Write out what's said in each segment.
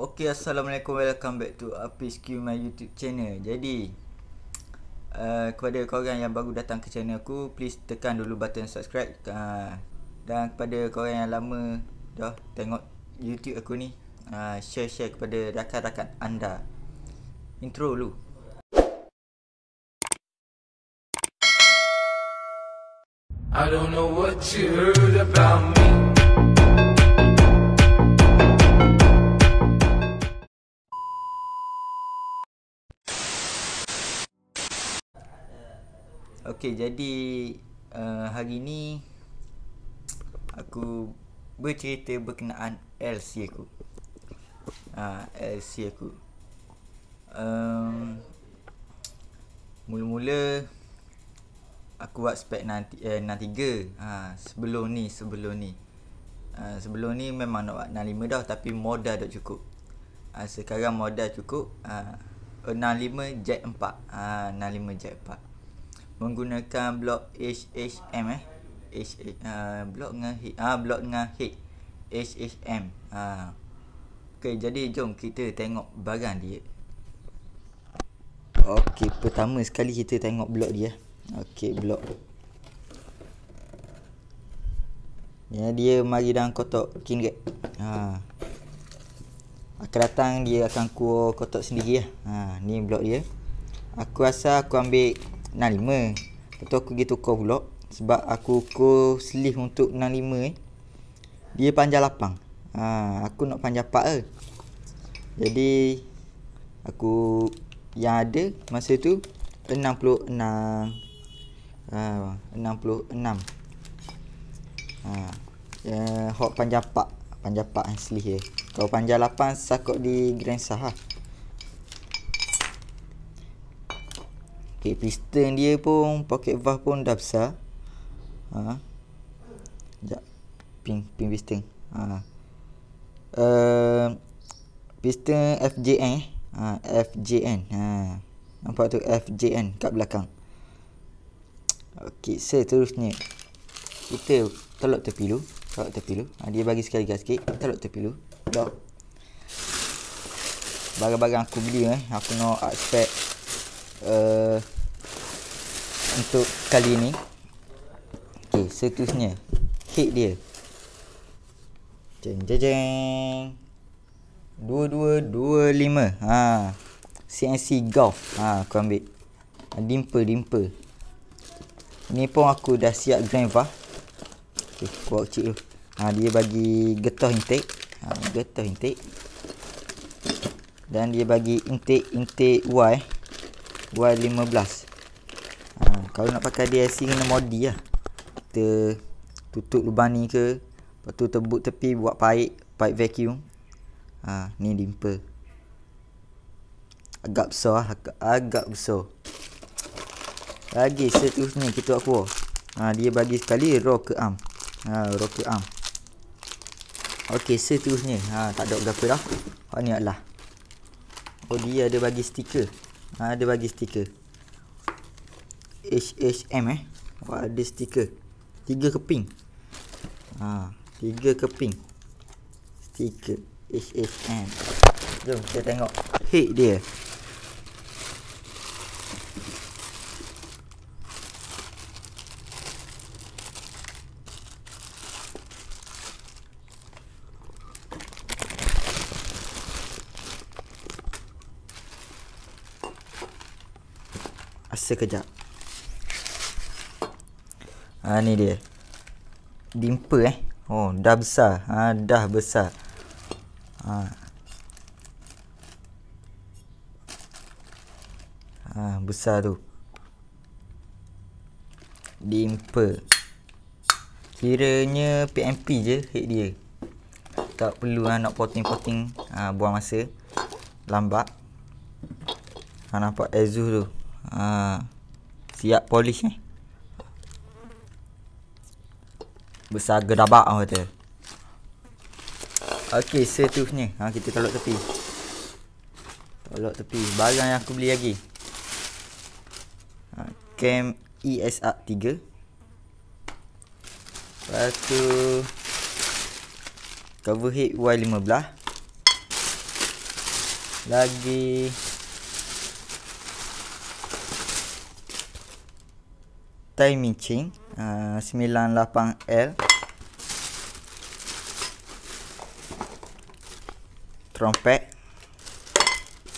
Okay, Assalamualaikum. Welcome back to Apis Q my YouTube channel. Jadi, uh, kepada korang yang baru datang ke channel aku, please tekan dulu button subscribe. Uh, dan kepada korang yang lama dah tengok YouTube aku ni, uh, share-share kepada rakan-rakan anda. Intro dulu. I don't know what you heard about me. Okay, jadi uh, hari ni aku bercerita berkenaan LC aku. Ah, uh, LC aku. Um, mula-mula aku buat spek nanti eh 63. Ha, sebelum ni, sebelum ni. Ha, sebelum ni memang nak buat 65 dah tapi modal tak cukup. Ha, sekarang modal cukup. Ha, 65 jet 4. Ha, 65 jet 4 menggunakan blok HHM eh H uh, blok dengan H ah blok dengan H HHM ah okey jadi jom kita tengok barang dia okey pertama sekali kita tengok blok dia okey blok Ya dia mari dalam kotak king rat. Ha. Akan datang dia akan kuah kotak sendiri lah. Ha, ni blok dia. Aku rasa aku ambil 65 Lepas tu aku pergi tukar pula Sebab aku ukur sleeve untuk 65 eh. Dia panjang lapang. Ha, Aku nak panjang 4 ke Jadi Aku Yang ada Masa tu 66 ha, 66 ha, ya, Hot panjang 4 Panjang 4 eh, sleeve dia Kalau panjang 8 Sakut di Grand Sah lah Okay, piston dia pun pocket valve pun dah besar. Ha. Sekejap. Pin pin piston. Ha. Uh, piston FJN. Ha, FJN. Ha. Nampak tu FJN kat belakang. Okey, seterusnya kita tolak tepi dulu. Tolak tepi dulu. Ha, dia bagi sekali gas sikit. Tolak tepi dulu. Dah. Barang-barang aku beli eh. Aku nak expect uh, untuk kali ni okey seterusnya hit dia. Jeng jeng jeng. 2225 ha. CNC golf. Ha aku ambil. Dimper dimper ni pun aku dah siap grand va okey aku cik dulu. Ha dia bagi getah intake. Ha getah intake. Dan dia bagi intake intake Y Y15 ha, Kalau nak pakai DLC kena modi lah. Kita tutup lubang ni ke Lepas tu tebuk tepi buat pipe Pipe vacuum. Ha, Ni dimper Agak besar lah agak, agak besar. Lagi seterusnya kita buat keluar. Ha, Dia bagi sekali raw ke arm ha, Raw ke arm Okey seterusnya. Ha, Tak ada berapa dah. Oh ni adalah Oh dia ada bagi stiker ha, Ada bagi stiker. HHM eh? Wah, Ada stiker. Tiga keping. Ha, Tiga keping. Stiker HHM Jom kita tengok. Head dia Sekejap Ha ni dia. Dimper eh? Oh dah besar. Ha, Dah besar. Ha. ha besar tu. Dimper Kiranya PMP je head dia. Tak perlu ha, nak potting-potting ha, Buang masa. Lambat. Ha, Nampak exhaust tu ha, Siap polish ni. Besar gedabak orang kata. Okey seterusnya ha, Kita tolak tepi. Tolak tepi. Barang yang aku beli lagi. Ha, Cam ESA 3 Lepas tu Cover head Y15 lagi timing chain uh, 98L trompet.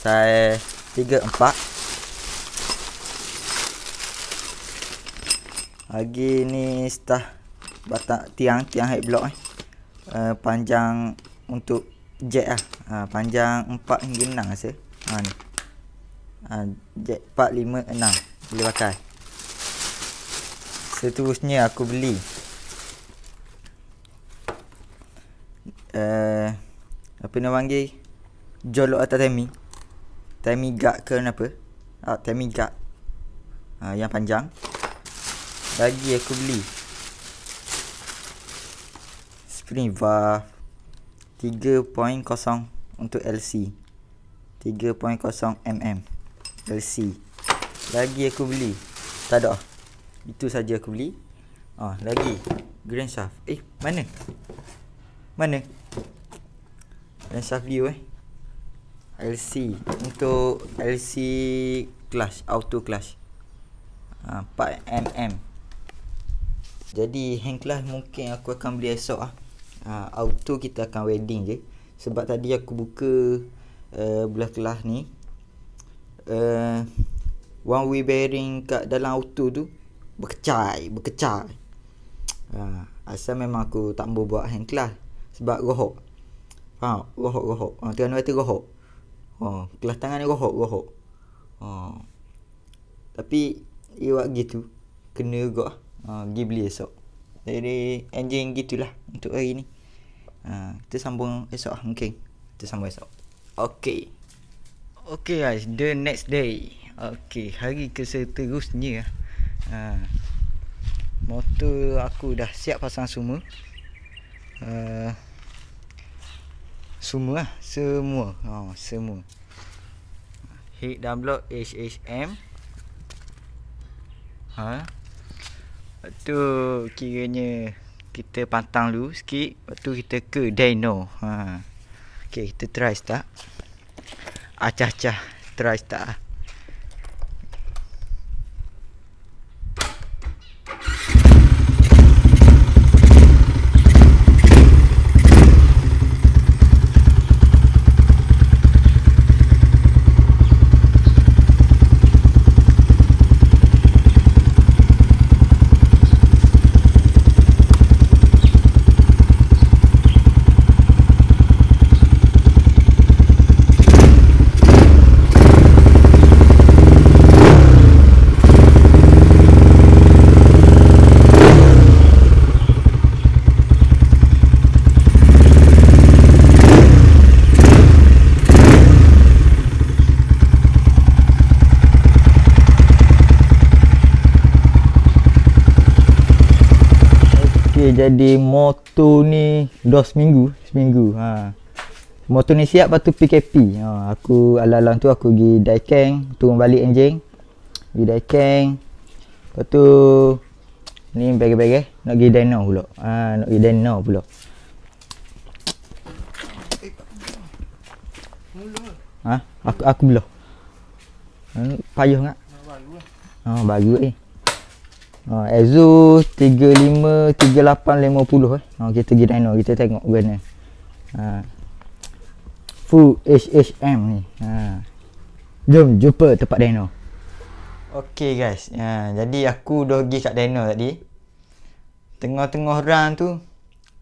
Saya 34 lagi ni stah batang tiang tiang head block eh uh, panjang untuk jet lah. Uh, panjang 4 hingga 6 rasa. Ha ni. Uh, jet 4 5 6 boleh pakai seterusnya aku beli. Uh, apa nama panggil? Jolok atas temi? Temi guard ke kenapa ah, temi guard ah, yang panjang. Lagi aku beli. Spring valve 3.0 untuk LC 3.0 mm LC lagi aku beli. Tak ada itu saja aku beli. Ah lagi. Grand shaft. Eh mana? Mana? Dan shaft view eh? LC untuk LC clutch auto clutch ha, 4mm jadi hand clutch mungkin aku akan beli esok ah. Ha, auto kita akan wedding je. Sebab tadi aku buka uh, belah kelas ni. Uh, one way bearing kat dalam auto tu berkecai berkecai ha, asal memang aku tak mau buat hand clutch sebab rohok Ha, rohok rohok. Ha, tengah kata rohok. Ha, kelas tangan ni rohok rohok. Ha. Tapi ia buat gitu. Kena juga. Ha, pergi beli esok. Jadi engine gitulah untuk hari ni. Ha, kita sambung esok lah mungkin. Kita sambung esok. Okay. Okay guys, the next day. Okay, hari ke seterusnya. Ha. Motor aku dah siap pasang semua. Uh, semua lah Semua ha, Semua Heat dan block HHM ha. Lepas tu Kiranya Kita pantang dulu sikit Lepas tu kita ke dyno ha. Okay kita try start Acah-acah Try start lah jadi motor ni dah seminggu seminggu ha motor ni siap lepas tu PKP ha aku ala-ala tu aku pergi diecast turun balik enjin pergi diecast lepas tu ni bagi-bagi nak pergi dyno pula ha nak pergi dyno pula Ha? Aku aku belah. Ha, payah ngak. Ha, baru eh. Ha, Ezo 35 38 50 eh. Ha, kita pergi dyno kita tengok brand Ha. Full HHM ni. Ha. Jom jumpa tempat dyno. Okay guys. Ha, jadi aku dah pergi kat dyno tadi. Tengah-tengah run tu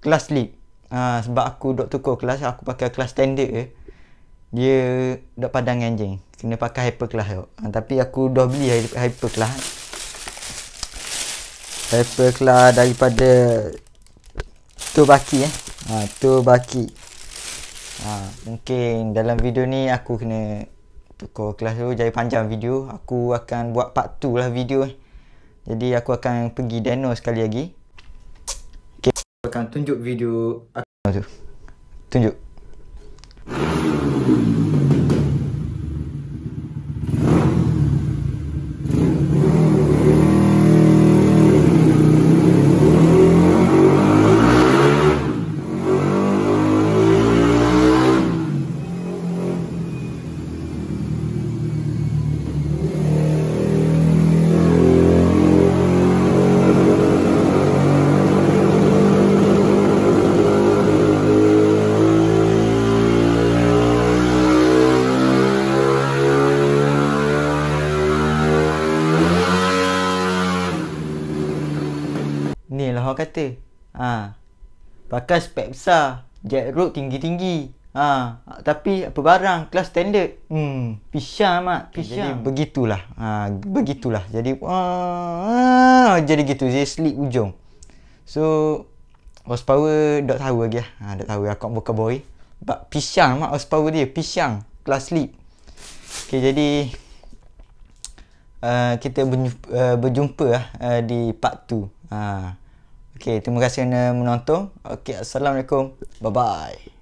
kelas sleep. Ha, sebab aku dok tukar kelas aku pakai kelas standard je. Dia dok padang anjing. Kena pakai hyper class tu. Ha, tapi aku dah beli hyper class paper kelas daripada tu baki eh. Ha, tu baki ha, mungkin dalam video ni aku kena tukar kelas tu jadi panjang video. Aku akan buat part 2 lah video eh. Jadi aku akan pergi demo sekali lagi. Okay. aku akan tunjuk video aku. Tu tunjuk kata. Ha. Pakai spek besar. Jet road tinggi-tinggi. Ha. Tapi apa barang? Kelas standard. Hmm. Pisang mak. Pisang. Jadi begitulah. Ha. Begitulah. Jadi. Uh, jadi gitu. Dia slip ujung. So. Horsepower dok tahu lagi lah. Ha, dok tahu aku buka boy. But pisang mak horsepower dia. Pisang. Kelas slip. Okay, jadi uh, kita berjumpa, uh, berjumpa uh, di part 2. Uh, okay, terima kasih kerana menonton. Okay, Assalamualaikum. Bye-bye.